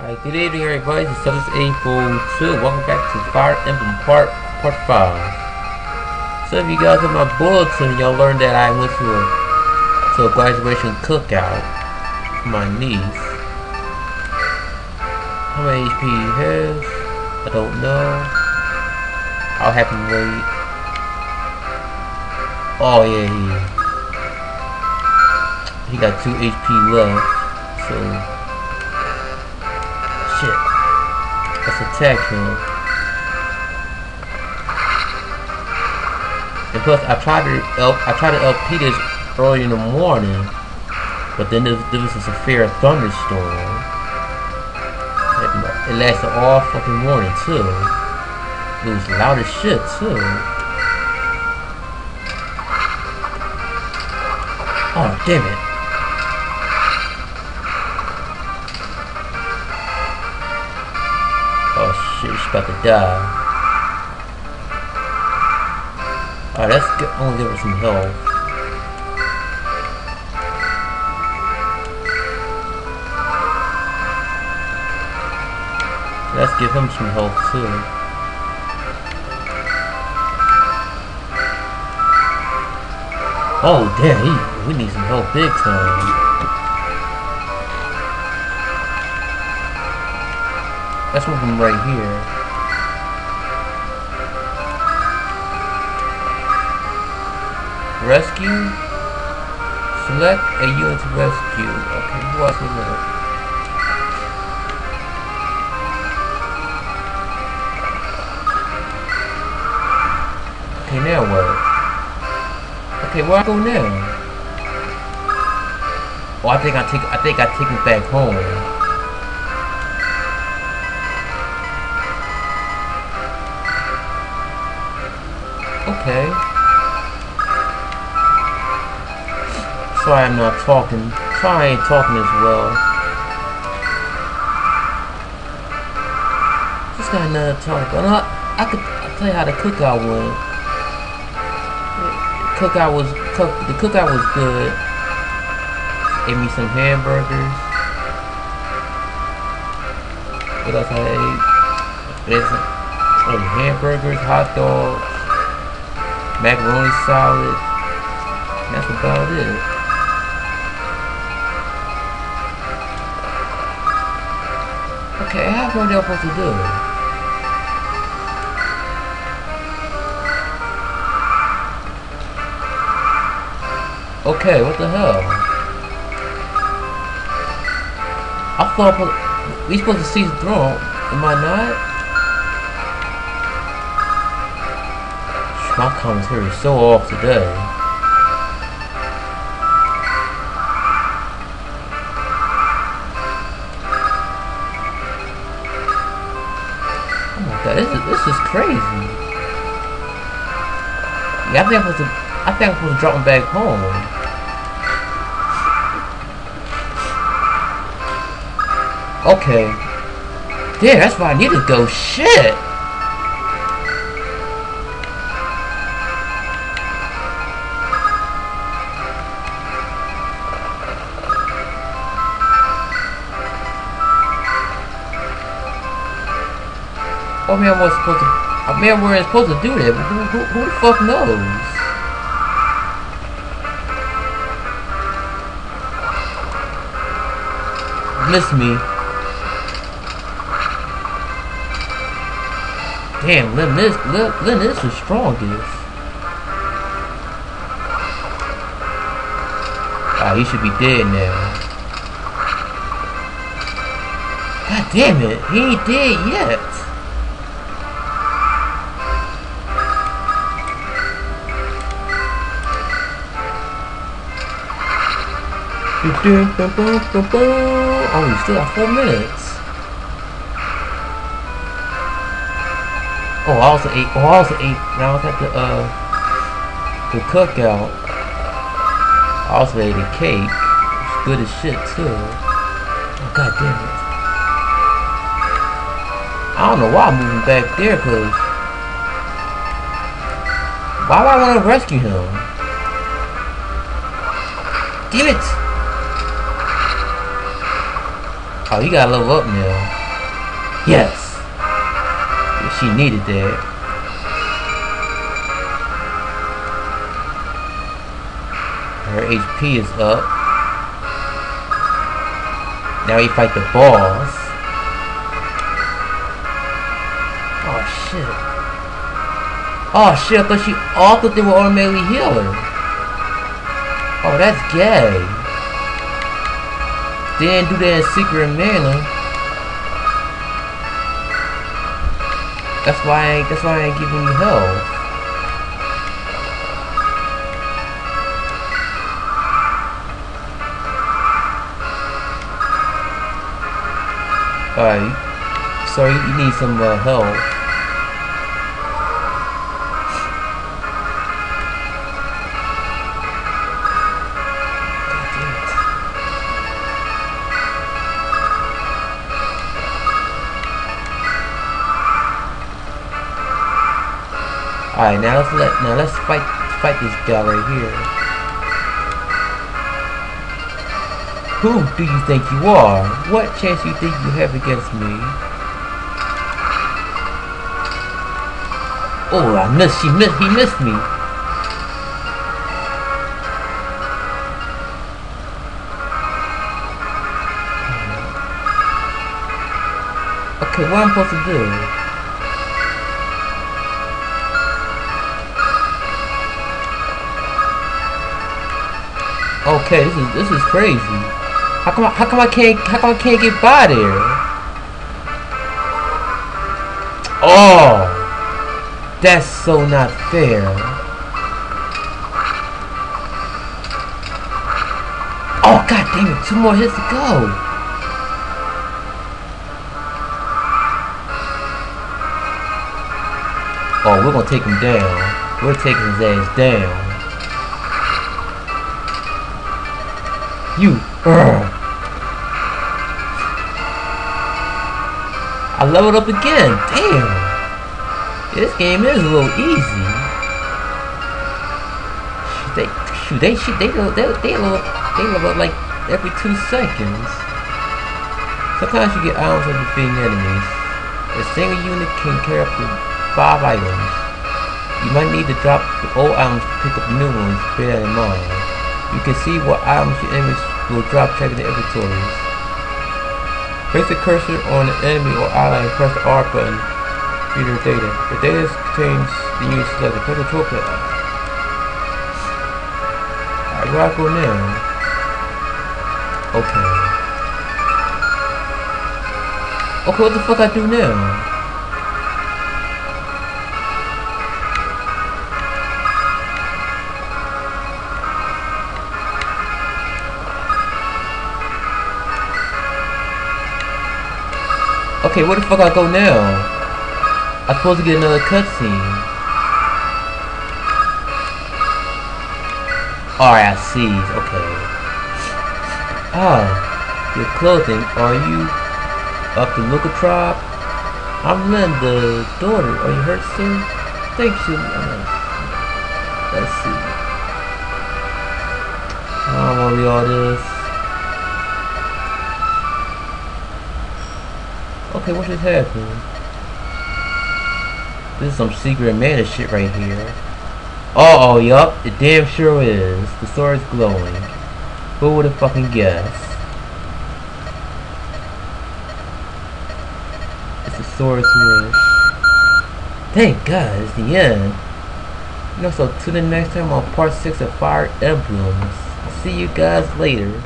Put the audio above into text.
Alright, good evening everybody, this is 842. Welcome back to Fire Emblem Part Part 5. So if you guys have my bulletin, y'all learned that I went to a to a graduation cookout for my niece. How many HP he has? I don't know. I'll have him wait. Oh yeah, he he got two HP left, so Attack him. And plus, I tried to L I tried to LP this early in the morning, but then there, there was a severe thunderstorm. It lasted all fucking morning too. It was loud as shit too. Oh damn it. About to die. Alright, let's get, I'm give her some health. Let's give him some health too. Oh damn, he, we need some help big time. Let's move him right here. Rescue. Select a unit to rescue. Okay, who else is it? Okay, now what? Okay, where I go now? Oh, I think I take I think I take him back home. Okay. Sorry I'm not talking. Sorry I ain't talking as well. Just got another. But I, I could I'll tell you how the cookout went. The cookout was cook the cookout was good. Ate me some hamburgers. What else I ate? There's some hamburgers, hot dogs macaroni salad. That's about it. Okay, how what y'all supposed to do? Okay, what the hell? I thought we supposed to seize the throne. Am I not? My commentary is so off today. This is crazy. Yeah, I think I'm supposed to I think I'm supposed to drop him back home. Okay. Yeah, that's where I need to go. Shit! I mean, I was supposed to. I mean, weren't supposed to do that, but who, who, who the fuck knows? Miss me. Damn, Lyn this, Lyn, Lyn is strongest. Ah, he should be dead now. God damn it, he ain't dead yet. Oh, we still have four minutes. Oh, I also ate. Oh, I also ate. Now I got the uh the cookout. I also ate a cake. It's good as shit too. Oh, god damn it! I don't know why I'm moving back there, cause why would I want to rescue him? Damn it! Oh, you gotta level up now. Yes. Yeah, she needed that. Her HP is up. Now we fight the boss. Oh shit. Oh shit, I thought she all thought they were automatically heal her. Oh, that's gay. They didn't do that in secret manner. That's why I that's why I ain't giving you help. Alright. Sorry, you need some uh, help. Alright, now let's let now let's fight fight this guy right here. Who do you think you are? What chance do you think you have against me? Oh, I missed. She missed. He missed me. Okay, what am I supposed to do? Okay, this is this is crazy. How come I, how come I can't how come I can't get by there? Oh, that's so not fair. Oh god damn it! Two more hits to go. Oh, we're gonna take him down. We're taking his ass down. I leveled up again. Damn. This game is a little easy. They shoot. They shoot. They they they level they level up like every two seconds. Sometimes you get items of defeating enemies. A single unit can carry up to five items. You might need to drop the old items to pick up new ones. Bear that in mind. You can see what items your enemies will drop checking the inventories. Place the cursor on the enemy or ally and press the R button to view their data. The data contains the unit selected. Press the toolkit. Where I go now? Okay. Okay, what the fuck I do now? Okay, where the fuck I go now? I'm supposed to get another cutscene. Alright, I see. Okay. Ah, your clothing. Are you up to look a tribe? I'm Linda, daughter. Are you hurt, sir? Thank you. Let's see. I don't want to read all this. Okay, what just happened? This is some secret mana shit right here. Uh oh, yup, it damn sure is. The sword is glowing. Who would have fucking guessed? It's the sword's wish. Thank God, it's the end. You know, so tune in next time on part 6 of Fire Emblems. See you guys later.